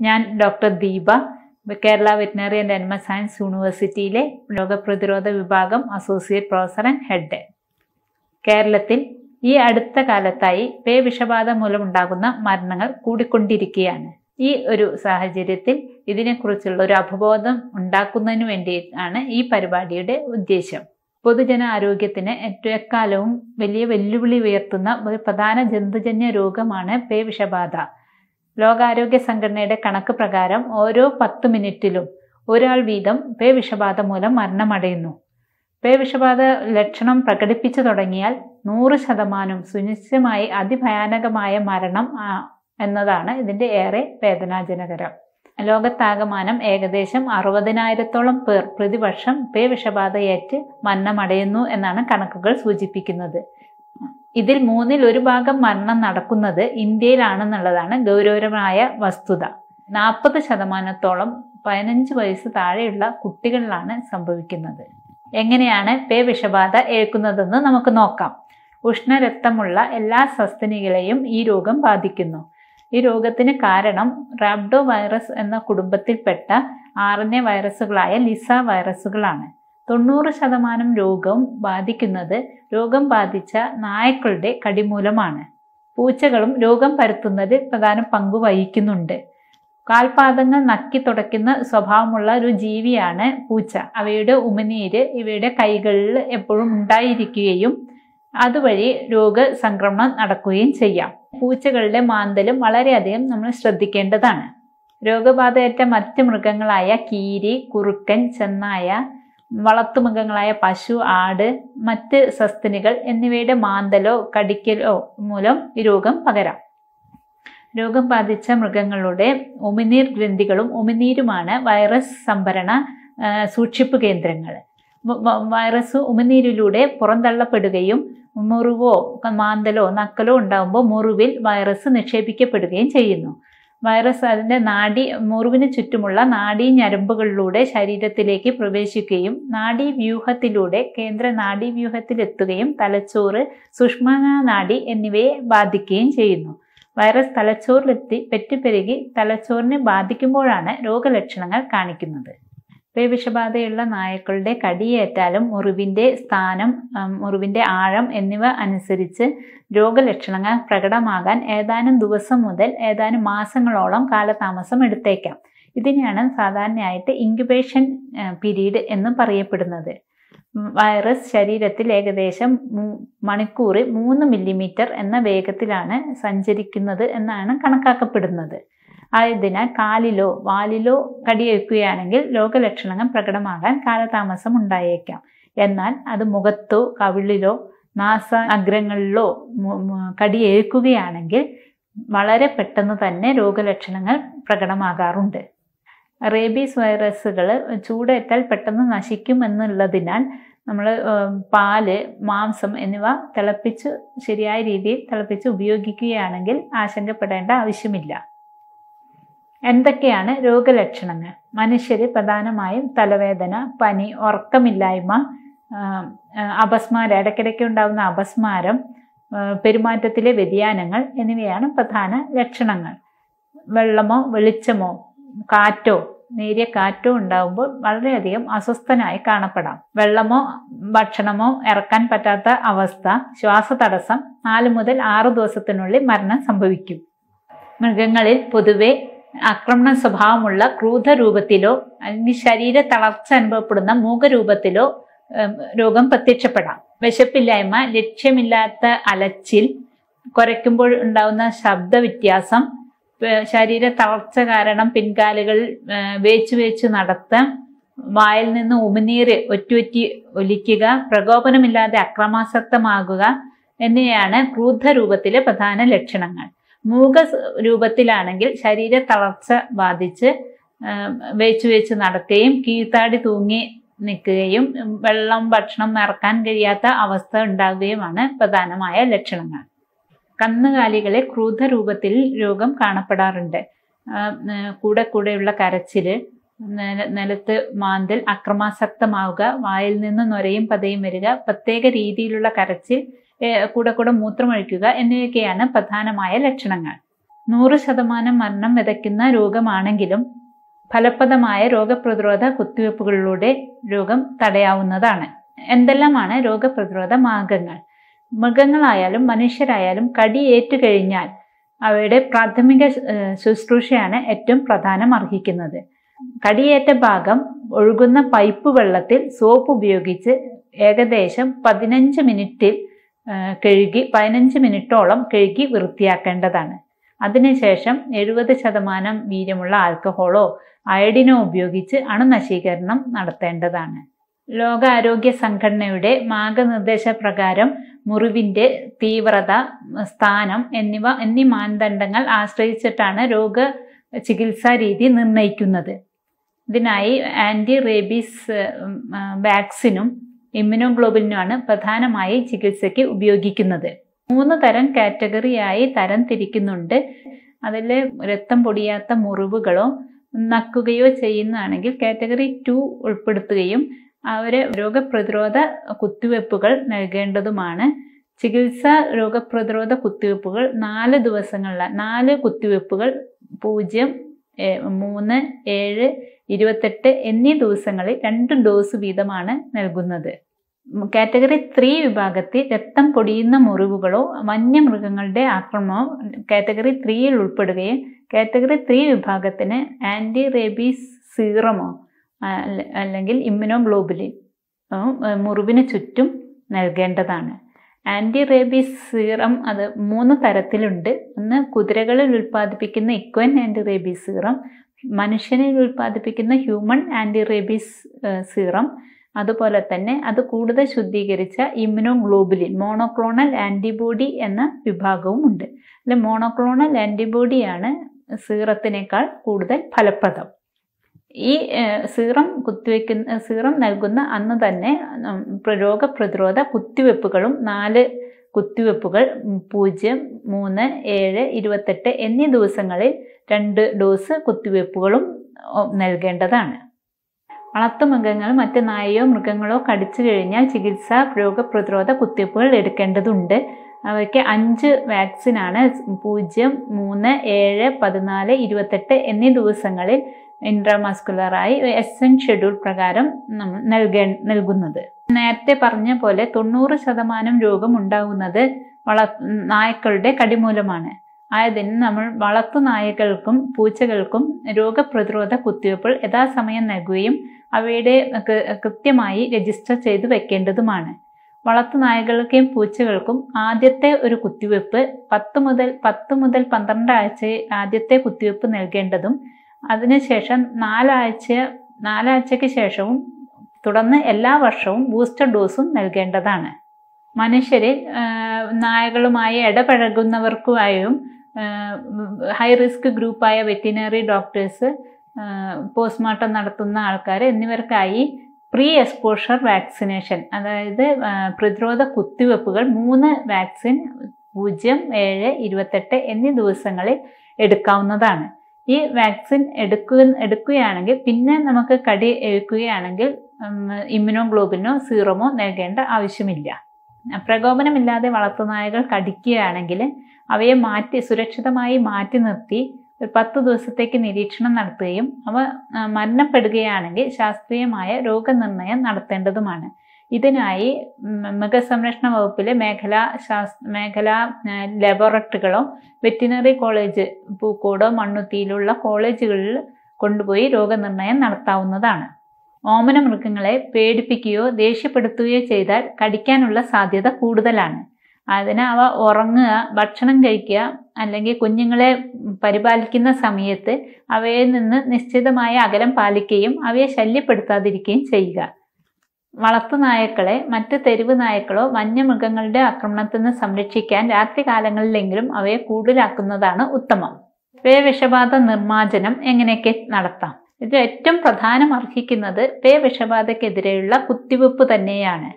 ഞാൻ doctor Deepa Kerala veterinary and animal science യൂണിവേഴ്സിറ്റിയിലെ രോഗപ്രതിരോധ വിഭാഗം അസോസിയേറ്റ് പ്രൊഫസർ ആൻഡ് ഹെഡ്. കേരളത്തിൽ ഈ അടുത്ത കാലത്തായി പേ വിഷബാധ മൂലമുണ്ടാകുന്ന മരണങ്ങൾ കൂടിക്കൊണ്ടിരിക്കുകയാണ്. ഈ ഒരു സാഹചര്യത്തിൽ ഇതിനെക്കുറിച്ചുള്ള ഒരു അവബോധം ഉണ്ടാക്കുന്നതിന് വേണ്ടിയിട്ടാണ് ഈ പരിപാടിയുടെ ഉദ്ദേശം. പൊതുജന ആരോഗ്യത്തിന് എക്കാലവും വലിയ വെല്ലുവിളി ഉയർത്തുന്ന ഒരു പ്രധാന ജന്തുജന്യ രോഗമാണ് പേ വിഷബാധ. ലോകാരോഗ്യ സംഘടനയുടെ കണക്ക് പ്രകാരം ഓരോ പത്ത് മിനിറ്റിലും ഒരാൾ വീതം പേവിഷബാധ മൂലം മരണമടയുന്നു. പേ വിഷബാധ ലക്ഷണം പ്രകടിപ്പിച്ചു തുടങ്ങിയാൽ നൂറ് ശതമാനം സുനിശ്ചിതമായി അതിഭയാനകമായ മരണം എന്നതാണ് ഇതിന്റെ ഏറെ വേദനാജനകരം. ലോകത്താകമാനം ഏകദേശം അറുപതിനായിരത്തോളം പേർ പ്രതിവർഷം പേവിഷബാധയേറ്റ് മരണമടയുന്നു എന്നാണ് കണക്കുകൾ സൂചിപ്പിക്കുന്നത്. ഇതിൽ മൂന്നിൽ ഒരു ഭാഗം മരണം നടക്കുന്നത് ഇന്ത്യയിലാണെന്നുള്ളതാണ് ഗൗരവകരമായ വസ്തുത. നാൽപ്പത് ശതമാനത്തോളം പതിനഞ്ച് വയസ്സ് താഴെയുള്ള കുട്ടികളിലാണ് സംഭവിക്കുന്നത്. എങ്ങനെയാണ് പേ വിഷബാധ ഏൽക്കുന്നതെന്ന് നമുക്ക് നോക്കാം. ഉഷ്ണരക്തമുള്ള എല്ലാ സസ്തനികളെയും ഈ രോഗം ബാധിക്കുന്നു. ഈ രോഗത്തിന് കാരണം റാബ്ഡോ വൈറസ് എന്ന കുടുംബത്തിൽപ്പെട്ട ആർ എൻ എ വൈറസുകളായ ലിസ വൈറസുകളാണ്. തൊണ്ണൂറ് ശതമാനം രോഗം ബാധിക്കുന്നത് രോഗം ബാധിച്ച നായ്ക്കളുടെ കടിമൂലമാണ്. പൂച്ചകളും രോഗം പരത്തുന്നതിൽ പ്രധാന പങ്കു വഹിക്കുന്നുണ്ട്. കാൽപാദങ്ങൾ നക്കി തുടയ്ക്കുന്ന സ്വഭാവമുള്ള ഒരു ജീവിയാണ് പൂച്ച. അവയുടെ ഉമിനീര് ഇവയുടെ കൈകളിൽ എപ്പോഴും ഉണ്ടായിരിക്കുകയും അതുവഴി രോഗസംക്രമണം നടക്കുകയും ചെയ്യാം. പൂച്ചകളുടെ മാന്തലും വളരെയധികം നമ്മൾ ശ്രദ്ധിക്കേണ്ടതാണ്. രോഗബാധയേറ്റ മറ്റ് മൃഗങ്ങളായ കീരി കുറുക്കൻ ചെന്നായ വളർത്തുമൃഗങ്ങളായ പശു ആട് മറ്റ് സസ്തനികൾ എന്നിവയുടെ മാന്തലോ കടിക്കലോ മൂലം രോഗം പകരാം. രോഗം ബാധിച്ച മൃഗങ്ങളുടെ ഉമിനീർ ഗ്രന്ഥികളും ഉമിനീരുമാണ് വൈറസ് സംഭരണ സൂക്ഷിപ്പ് കേന്ദ്രങ്ങൾ. വൈറസ് ഉമിനീരിലൂടെ പുറന്തള്ളപ്പെടുകയും മുറിവോ മാന്തലോ നക്കലോ ഉണ്ടാകുമ്പോൾ മുറിവിൽ വൈറസ് നിക്ഷേപിക്കപ്പെടുകയും ചെയ്യുന്നു. വൈറസ് അതിന്റെ നാഡി മുറിവിന് ചുറ്റുമുള്ള നാഡീ ഞരമ്പുകളിലൂടെ ശരീരത്തിലേക്ക് പ്രവേശിക്കുകയും നാഡീ വ്യൂഹത്തിലൂടെ കേന്ദ്ര നാഡീ വ്യൂഹത്തിലെത്തുകയും തലച്ചോറ് സുഷ്മന നാഡി എന്നിവയെ ബാധിക്കുകയും ചെയ്യുന്നു. വൈറസ് തലച്ചോറിലെത്തി പെറ്റുപെരുകി തലച്ചോറിനെ ബാധിക്കുമ്പോഴാണ് രോഗലക്ഷണങ്ങൾ കാണിക്കുന്നത്. പേവിഷബാധയുള്ള നായക്കളുടെ കടിയേറ്റാലും മുറിവിന്റെ സ്ഥാനം മുറിവിന്റെ ആഴം എന്നിവ അനുസരിച്ച് രോഗലക്ഷണങ്ങൾ പ്രകടമാകാൻ ഏതാനും ദിവസം മുതൽ ഏതാനും മാസങ്ങളോളം കാലതാമസം എടുത്തേക്കാം. ഇതിനെയാണ് സാധാരണയായിട്ട് ഇൻക്യുബേഷൻ പീരീഡ് എന്ന് പറയപ്പെടുന്നത്. വൈറസ് ശരീരത്തിൽ ഏകദേശം മണിക്കൂറിൽ മൂന്ന് മില്ലിമീറ്റർ എന്ന വേഗത്തിലാണ് സഞ്ചരിക്കുന്നത് എന്നാണ് കണക്കാക്കപ്പെടുന്നത്. ആയതിനാൽ കാലിലോ വാലിലോ കടിയേൽക്കുകയാണെങ്കിൽ രോഗലക്ഷണങ്ങൾ പ്രകടമാകാൻ കാലതാമസം ഉണ്ടായേക്കാം. എന്നാൽ അത് മുഖത്തോ കവിളിലോ നാസ അഗ്രങ്ങളിലോ കടിയേൽക്കുകയാണെങ്കിൽ വളരെ പെട്ടെന്ന് തന്നെ രോഗലക്ഷണങ്ങൾ പ്രകടമാകാറുണ്ട്. റേബീസ് വൈറസുകൾ ചൂടേറ്റാൽ പെട്ടെന്ന് നശിക്കും എന്നുള്ളതിനാൽ നമ്മൾ പാൽ മാംസം എന്നിവ തിളപ്പിച്ച് ശരിയായ രീതിയിൽ തിളപ്പിച്ച് ഉപയോഗിക്കുകയാണെങ്കിൽ ആശങ്കപ്പെടേണ്ട ആവശ്യമില്ല. എന്തൊക്കെയാണ് രോഗലക്ഷണങ്ങൾ? മനുഷ്യർ പ്രധാനമായും തലവേദന പനി ഉറക്കമില്ലായ്മ അപസ്മാരം ഇടയ്ക്കിടയ്ക്ക് ഉണ്ടാകുന്ന അപസ്മാരം പെരുമാറ്റത്തിലെ വ്യതിയാനങ്ങൾ എന്നിവയാണ് പ്രധാന ലക്ഷണങ്ങൾ. വെള്ളമോ വെളിച്ചമോ കാറ്റോ നേരിയ കാറ്റോ ഉണ്ടാകുമ്പോൾ വളരെയധികം അസ്വസ്ഥനായി കാണപ്പെടാം. വെള്ളമോ ഭക്ഷണമോ ഇറക്കാൻ പറ്റാത്ത അവസ്ഥ ശ്വാസതടസ്സം നാല് മുതൽ ആറ് ദിവസത്തിനുള്ളിൽ മരണം സംഭവിക്കും. മൃഗങ്ങളിൽ പൊതുവെ ആക്രമണ സ്വഭാവമുള്ള ക്രൂധരൂപത്തിലോ അല്ലെങ്കിൽ ശരീര തളർച്ച അനുഭവപ്പെടുന്ന മൂകരൂപത്തിലോ രോഗം പ്രത്യക്ഷപ്പെടാം. വിശപ്പില്ലായ്മ ലക്ഷ്യമില്ലാത്ത അലച്ചിൽ കുരയ്ക്കുമ്പോൾ ഉണ്ടാകുന്ന ശബ്ദ വ്യത്യാസം ശരീര തളർച്ച കാരണം പിൻകാലുകൾ വേച്ചു വേച്ചു നടത്താം വായിൽ നിന്ന് ഉമിനീര് ഒറ്റുവറ്റി ഒലിക്കുക പ്രകോപനമില്ലാതെ അക്രമാസക്തമാകുക എന്നിവയാണ് ക്രൂദ്ധ രൂപത്തിലെ പ്രധാന ലക്ഷണങ്ങൾ. മൂക രൂപത്തിലാണെങ്കിൽ ശരീര തളർച്ച ബാധിച്ച് വേച്ചു വേച്ച് നടക്കുകയും കീഴ്ത്താടി തൂങ്ങി നിൽക്കുകയും വെള്ളം ഭക്ഷണം നിറക്കാൻ കഴിയാത്ത അവസ്ഥ ഉണ്ടാകുകയുമാണ് പ്രധാനമായ ലക്ഷണങ്ങൾ. കന്നുകാലികളെ ക്രൂധരൂപത്തിൽ രോഗം കാണപ്പെടാറുണ്ട്. കൂടെ കൂടെയുള്ള കരച്ചിൽ നിലത്ത് മാന്തൽ അക്രമാസക്തമാവുക വായിൽ നിന്ന് നൊരയും പതയും വരിക പ്രത്യേക രീതിയിലുള്ള കരച്ചിൽ കൂടെ കൂടെ മൂത്രമൊഴിക്കുക എന്നിവയൊക്കെയാണ് പ്രധാനമായ ലക്ഷണങ്ങൾ. നൂറ് ശതമാനം മരണം വിതയ്ക്കുന്ന രോഗമാണെങ്കിലും ഫലപ്രദമായ രോഗപ്രതിരോധ കുത്തിവയ്പ്പുകളിലൂടെ രോഗം തടയാവുന്നതാണ്. എന്തെല്ലാമാണ് രോഗപ്രതിരോധ മാർഗങ്ങൾ? മൃഗങ്ങളായാലും മനുഷ്യരായാലും കടി ഏറ്റുകഴിഞ്ഞാൽ അവയുടെ പ്രാഥമിക ശുശ്രൂഷയാണ് ഏറ്റവും പ്രധാനം അർഹിക്കുന്നത് കടിയേറ്റ ഭാഗം ഒഴുകുന്ന പൈപ്പ് വെള്ളത്തിൽ സോപ്പ് ഉപയോഗിച്ച് ഏകദേശം പതിനഞ്ച് മിനിറ്റിൽ കഴുകി പതിനഞ്ച് മിനിറ്റോളം കഴുകി വൃത്തിയാക്കേണ്ടതാണ്. അതിനുശേഷം എഴുപത് ശതമാനം വീര്യമുള്ള ആൽക്കഹോളോ അയഡിനോ ഉപയോഗിച്ച് അണുനശീകരണം നടത്തേണ്ടതാണ്. ലോകാരോഗ്യ സംഘടനയുടെ മാർഗനിർദ്ദേശപ്രകാരം മുറിവിന്റെ തീവ്രത സ്ഥാനം എന്നിവ എന്നീ മാനദണ്ഡങ്ങൾ ആശ്രയിച്ചിട്ടാണ് രോഗ ചികിത്സാ രീതി നിർണയിക്കുന്നത്. ഇതിനായി ആന്റി റേബീസ് വാക്സിനും ഇമ്മ്യൂണോഗ്ലോബിനുമാണ് പ്രധാനമായി ചികിത്സയ്ക്ക് ഉപയോഗിക്കുന്നത്. മൂന്ന് തരം കാറ്റഗറിയായി തരം തിരിക്കുന്നുണ്ട്. അതിൽ രക്തം പൊടിയാത്ത മുറിവുകളോ നക്കുകയോ ചെയ്യുന്നതാണെങ്കിൽ കാറ്റഗറി ടു ഉൾപ്പെടുത്തുകയും അവരെ രോഗപ്രതിരോധ കുത്തിവയ്പ്പുകൾ നൽകേണ്ടതുമാണ്. ചികിത്സ രോഗപ്രതിരോധ കുത്തിവയ്പ്പുകൾ നാല് ദിവസങ്ങളിലാണ് നാല് കുത്തിവയ്പ്പുകൾ പൂജ്യം മൂന്ന് ഏഴ് ഇരുപത്തെട്ട് എന്നീ ദിവസങ്ങളിൽ രണ്ട് ഡോസ് വീതമാണ് നൽകുന്നത്. കാറ്റഗറി ത്രീ വിഭാഗത്തിൽ രക്തം പൊടിയുന്ന മുറിവുകളോ വന്യമൃഗങ്ങളുടെ ആക്രമണമോ കാറ്റഗറി ത്രീയിൽ ഉൾപ്പെടുകയും കാറ്റഗറി ത്രീ വിഭാഗത്തിന് ആന്റി റേബീസ് സീറമോ അല്ലെങ്കിൽ ഇമ്മ്യൂണോഗ്ലോബുലിൻ മുറിവിന് ചുറ്റും നൽകേണ്ടതാണ്. ആന്റി റേബീസ് സീറം അത് മൂന്ന് തരത്തിലുണ്ട്. ഒന്ന് കുതിരകളിൽ ഉൽപ്പാദിപ്പിക്കുന്ന ഇക്വൻ ആന്റി റേബീസ് സീറം മനുഷ്യനിൽ ഉൽപ്പാദിപ്പിക്കുന്ന ഹ്യൂമൺ ആന്റി റേബീസ് സീറം അതുപോലെ തന്നെ അത് കൂടുതൽ ശുദ്ധീകരിച്ച ഇമ്മ്യൂണോഗ്ലോബുലിൻ മോണോക്ലോണൽ ആന്റിബോഡി എന്ന വിഭാഗവും ഉണ്ട്. അല്ലെ മോണോക്ലോണൽ ആന്റിബോഡിയാണ് സീറത്തിനേക്കാൾ കൂടുതൽ ഫലപ്രദം. ഈ സീറം കുത്തിവെക്കുന്ന സീറം നൽകുന്ന അന്ന് തന്നെ രോഗപ്രതിരോധ കുത്തിവെപ്പുകളും നാല് കുത്തിവെപ്പുകൾ പൂജ്യം മൂന്ന് ഏഴ് ഇരുപത്തെട്ട് എന്നീ ദിവസങ്ങളിൽ രണ്ട് ഡോസ് കുത്തിവെപ്പുകളും നൽകേണ്ടതാണ്. വളർത്തുമൃഗങ്ങൾ മറ്റ് നായയോ മൃഗങ്ങളോ കടിച്ചു കഴിഞ്ഞാൽ ചികിത്സാ രോഗപ്രതിരോധ കുത്തിവയ്പ്പുകൾ എടുക്കേണ്ടതുണ്ട്. അവയ്ക്ക് അഞ്ച് വാക്സിനാണ് പൂജ്യം മൂന്ന് ഏഴ് പതിനാല് ഇരുപത്തെട്ട് എന്നീ ദിവസങ്ങളിൽ ഇൻട്രാമസ്കുലറായി എസ് എൻ ഷെഡ്യൂൾ പ്രകാരം നമ്മൾ നൽകേ നൽകുന്നത്. നേരത്തെ പറഞ്ഞ പോലെ തൊണ്ണൂറ് ശതമാനം രോഗം ഉണ്ടാകുന്നത് വള നായ്ക്കളുടെ കടിമൂലമാണ്. ആയതിന് നമ്മൾ വളർത്തു നായകൾക്കും പൂച്ചകൾക്കും രോഗപ്രതിരോധ കുത്തിവയ്പ്പുകൾ യഥാസമയം നൽകുകയും അവയുടെ കൃത്യമായി രജിസ്റ്റർ ചെയ്തു വെക്കേണ്ടതുമാണ്. വളർത്തു നായകൾക്കും പൂച്ചകൾക്കും ആദ്യത്തെ ഒരു കുത്തിവയ്പ്പ് പത്ത് മുതൽ പത്ത് മുതൽ പന്ത്രണ്ട് ആഴ്ച ആദ്യത്തെ കുത്തിവയ്പ്പ് നൽകേണ്ടതും അതിനുശേഷം നാലാഴ്ച നാലാഴ്ചയ്ക്ക് ശേഷവും തുടർന്ന് എല്ലാ വർഷവും ബൂസ്റ്റർ ഡോസും നൽകേണ്ടതാണ്. മനുഷ്യരിൽ നായകളുമായി ഇടപഴകുന്നവർക്കുമായും ഹൈ റിസ്ക് ഗ്രൂപ്പായ വെറ്റിനറി ഡോക്ടേഴ്സ് പോസ്റ്റ്മോർട്ടം നടത്തുന്ന ആൾക്കാർ എന്നിവർക്കായി പ്രീ എക്സ്പോഷർ വാക്സിനേഷൻ അതായത് പ്രതിരോധ കുത്തിവെപ്പുകൾ മൂന്ന് വാക്സിൻ പൂജ്യം ഏഴ് ഇരുപത്തെട്ട് എന്നീ ദിവസങ്ങളിൽ എടുക്കാവുന്നതാണ്. ഈ വാക്സിൻ എടുക്കുക എടുക്കുകയാണെങ്കിൽ പിന്നെ നമുക്ക് കടി ഏൽക്കുകയാണെങ്കിൽ ഇമ്മ്യൂണോഗ്ലോബിനോ സീറമോ നൽകേണ്ട ആവശ്യമില്ല. പ്രകോപനമില്ലാതെ വളർത്തുനായകൾ കടിക്കുകയാണെങ്കിൽ അവയെ മാറ്റി സുരക്ഷിതമായി മാറ്റി നിർത്തി ഒരു പത്ത് ദിവസത്തേക്ക് നിരീക്ഷണം നടത്തുകയും അവ മരണപ്പെടുകയാണെങ്കിൽ ശാസ്ത്രീയമായ രോഗനിർണയം നടത്തേണ്ടതുമാണ്. ഇതിനായി മൃഗസംരക്ഷണ വകുപ്പിലെ മേഖലാ ശാസ് മേഖലാ ലബോറട്ടറികളോ വെറ്റിനറി കോളേജ് പൂക്കോടോ മണ്ണുത്തിയിലുള്ള കോളേജുകളിൽ കൊണ്ടുപോയി രോഗനിർണയം നടത്താവുന്നതാണ്. ഓമന മൃഗങ്ങളെ പേടിപ്പിക്കുകയോ ദേഷ്യപ്പെടുത്തുകയോ ചെയ്താൽ കടിക്കാനുള്ള സാധ്യത കൂടുതലാണ്. അതിന് അവ ഉറങ്ങുക ഭക്ഷണം കഴിക്കുക അല്ലെങ്കിൽ കുഞ്ഞുങ്ങളെ പരിപാലിക്കുന്ന സമയത്ത് അവയിൽ നിന്ന് നിശ്ചിതമായ അകലം പാലിക്കുകയും അവയെ ശല്യപ്പെടുത്താതിരിക്കുകയും ചെയ്യുക. വളർത്തു നായക്കളെ മറ്റ് തെരുവ് നായക്കളോ വന്യമൃഗങ്ങളുടെ ആക്രമണത്തിൽ നിന്ന് സംരക്ഷിക്കാൻ രാത്രികാലങ്ങളിലെങ്കിലും അവയെ കൂടുതലാക്കുന്നതാണ് ഉത്തമം. പേ വിഷബാധ നിർമ്മാർജനം എങ്ങനെയൊക്കെ നടത്താം? ഇത് ഏറ്റവും പ്രധാനം അർഹിക്കുന്നത് പേ വിഷബാധക്കെതിരെയുള്ള കുത്തിവെപ്പ് തന്നെയാണ്.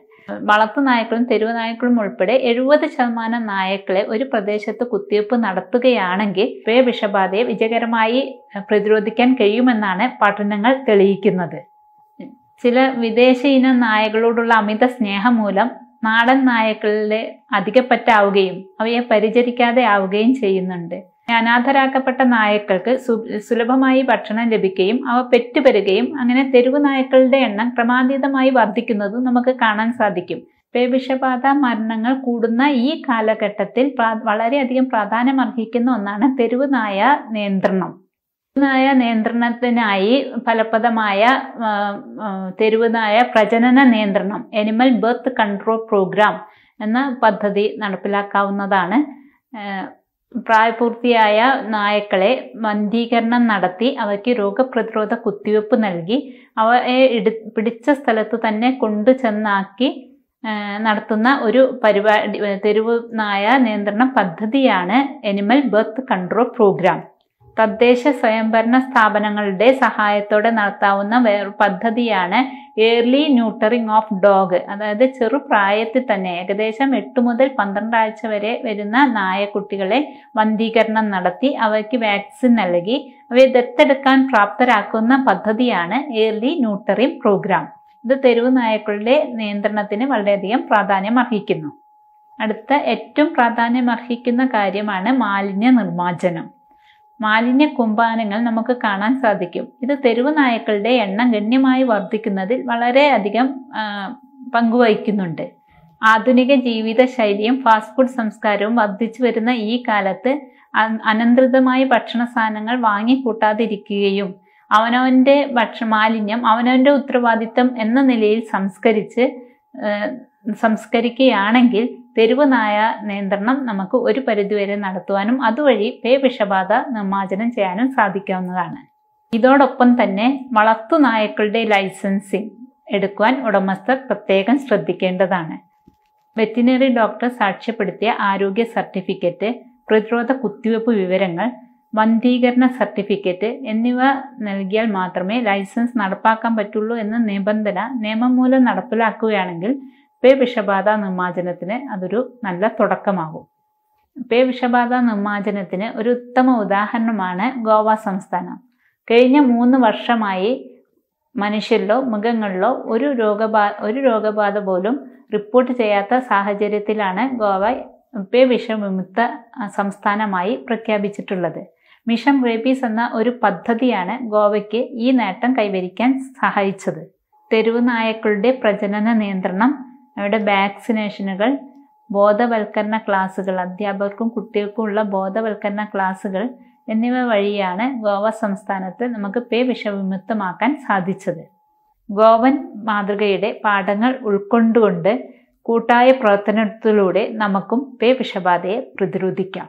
വളർത്തു നായ്ക്കളും തെരുവ് നായ്ക്കളും ഉൾപ്പെടെ എഴുപത് ശതമാനം നായക്കളെ ഒരു പ്രദേശത്ത് കുത്തിവെപ്പ് നടത്തുകയാണെങ്കിൽ പേ വിഷബാധയെ വിജയകരമായി പ്രതിരോധിക്കാൻ കഴിയുമെന്നാണ് പഠനങ്ങൾ തെളിയിക്കുന്നത്. ചില വിദേശ ഇനം നായകളോടുള്ള അമിത സ്നേഹം മൂലം നാടൻ നായക്കളിലെ അധികപ്പറ്റാവുകയും അവയെ പരിചരിക്കാതെ ആവുകയും ചെയ്യുന്നുണ്ട്. അനാഥരാക്കപ്പെട്ട നായക്കൾക്ക് സുലഭമായി ഭക്ഷണം ലഭിക്കുകയും അവ പെറ്റുപെരുകയും അങ്ങനെ തെരുവ് നായക്കളുടെ എണ്ണം ക്രമാതീതമായി വർദ്ധിക്കുന്നതും നമുക്ക് കാണാൻ സാധിക്കും. പേവിഷബാധ മരണങ്ങൾ കൂടുന്ന ഈ കാലഘട്ടത്തിൽ വളരെയധികം പ്രാധാന്യം അർഹിക്കുന്ന ഒന്നാണ് തെരുവ് നായ നിയന്ത്രണം. നായ നിയന്ത്രണത്തിനായി ഫലപ്രദമായ തെരുവുനായ പ്രജനന നിയന്ത്രണം എനിമൽ ബർത്ത് കൺട്രോൾ പ്രോഗ്രാം എന്ന പദ്ധതി നടപ്പിലാക്കാവുന്നതാണ്. പ്രായപൂർത്തിയായ നായക്കളെ വന്ധീകരണം നടത്തി അവയ്ക്ക് രോഗപ്രതിരോധ കുത്തിവെപ്പ് നൽകി അവയെ ഇടി പിടിച്ച സ്ഥലത്ത് തന്നെ കൊണ്ടു ചെന്നാക്കി നടത്തുന്ന ഒരു പരിപാടി തെരുവ് നായ നിയന്ത്രണ പദ്ധതിയാണ് എനിമൽ ബർത്ത് കൺട്രോൾ പ്രോഗ്രാം തദ്ദേശ സ്വയംഭരണ സ്ഥാപനങ്ങളുടെ സഹായത്തോടെ നടത്താവുന്ന പദ്ധതിയാണ് ഏർലി ന്യൂട്ടറിംഗ് ഓഫ് ഡോഗ് അതായത് ചെറുപ്രായത്തിൽ തന്നെ ഏകദേശം എട്ട് മുതൽ പന്ത്രണ്ട് ആഴ്ച വരെ വരുന്ന നായക്കുട്ടികളെ വന്ധീകരണം നടത്തി അവയ്ക്ക് വാക്സിൻ നൽകി. അവയെ ദത്തെടുക്കാൻ പ്രാപ്തരാക്കുന്ന പദ്ധതിയാണ് ഏർലി ന്യൂട്ടറിംഗ് പ്രോഗ്രാം ഇത് തെരുവ് നായക്കളുടെ നിയന്ത്രണത്തിന് വളരെയധികം പ്രാധാന്യം അർഹിക്കുന്നു. അടുത്ത ഏറ്റവും പ്രാധാന്യം അർഹിക്കുന്ന കാര്യമാണ് മാലിന്യ നിർമ്മാർജനം. മാലിന്യ കുമ്പാനങ്ങൾ നമുക്ക് കാണാൻ സാധിക്കും. ഇത് തെരുവ് നായക്കളുടെ എണ്ണം ഗണ്യമായി വർദ്ധിക്കുന്നതിൽ വളരെയധികം പങ്കുവഹിക്കുന്നുണ്ട്. ആധുനിക ജീവിത ശൈലിയും ഫാസ്റ്റ് ഫുഡ് സംസ്കാരവും വർദ്ധിച്ചു വരുന്ന ഈ കാലത്ത് അനന്തൃതമായ ഭക്ഷണ സാധനങ്ങൾ വാങ്ങിക്കൂട്ടാതിരിക്കുകയും അവനവന്റെ ഭക്ഷണ മാലിന്യം അവനവന്റെ ഉത്തരവാദിത്തം എന്ന നിലയിൽ സംസ്കരിച്ച് സംസ്കരിക്കുകയാണെങ്കിൽ തെരുവ് നായ നിയന്ത്രണം നമുക്ക് ഒരു പരിധിവരെ നടത്തുവാനും അതുവഴി പേ വിഷബാധ നിർമ്മാർജനം ചെയ്യാനും സാധിക്കാവുന്നതാണ്. ഇതോടൊപ്പം തന്നെ വളർത്തു നായക്കളുടെ ലൈസൻസിങ് എടുക്കുവാൻ ഉടമസ്ഥർ പ്രത്യേകം ശ്രദ്ധിക്കേണ്ടതാണ്. വെറ്റിനറി ഡോക്ടർ സാക്ഷ്യപ്പെടുത്തിയ ആരോഗ്യ സർട്ടിഫിക്കറ്റ് പ്രതിരോധ കുത്തിവയ്പ്പ് വിവരങ്ങൾ വന്ധീകരണ സർട്ടിഫിക്കറ്റ് എന്നിവ നൽകിയാൽ മാത്രമേ ലൈസൻസ് നടപ്പാക്കാൻ പറ്റുള്ളൂ എന്ന നിബന്ധന നിയമം മൂലം നടപ്പിലാക്കുകയാണെങ്കിൽ പേ വിഷബാധ നിർമ്മാർജനത്തിന് അതൊരു നല്ല തുടക്കമാകും. പേ വിഷബാധ നിർമ്മാർജനത്തിന് ഒരു ഉത്തമ ഉദാഹരണമാണ് ഗോവ സംസ്ഥാനം. കഴിഞ്ഞ മൂന്ന് വർഷമായി മനുഷ്യരിലോ മൃഗങ്ങളിലോ ഒരു രോഗബാ ഒരു രോഗബാധ പോലും റിപ്പോർട്ട് ചെയ്യാത്ത സാഹചര്യത്തിലാണ് ഗോവ പേ വിഷവിമുക്ത സംസ്ഥാനമായി പ്രഖ്യാപിച്ചിട്ടുള്ളത്. മിഷൻ റേബീസ് എന്ന ഒരു പദ്ധതിയാണ് ഗോവയ്ക്ക് ഈ നേട്ടം കൈവരിക്കാൻ സഹായിച്ചത്. തെരുവ് നായക്കളുടെ പ്രജനന നിയന്ത്രണം അവയുടെ വാക്സിനേഷനുകൾ ബോധവൽക്കരണ ക്ലാസുകൾ അധ്യാപകർക്കും കുട്ടികൾക്കും ഉള്ള ബോധവൽക്കരണ ക്ലാസുകൾ എന്നിവ വഴിയാണ് ഗോവ സംസ്ഥാനത്ത് നമുക്ക് പേ വിഷവിമുക്തമാക്കാൻ സാധിച്ചത്. ഗോവൻ മാതൃകയുടെ പാഠങ്ങൾ ഉൾക്കൊണ്ടുകൊണ്ട് കൂട്ടായ പ്രവർത്തനത്തിലൂടെ നമുക്കും പേ വിഷബാധയെ പ്രതിരോധിക്കാം.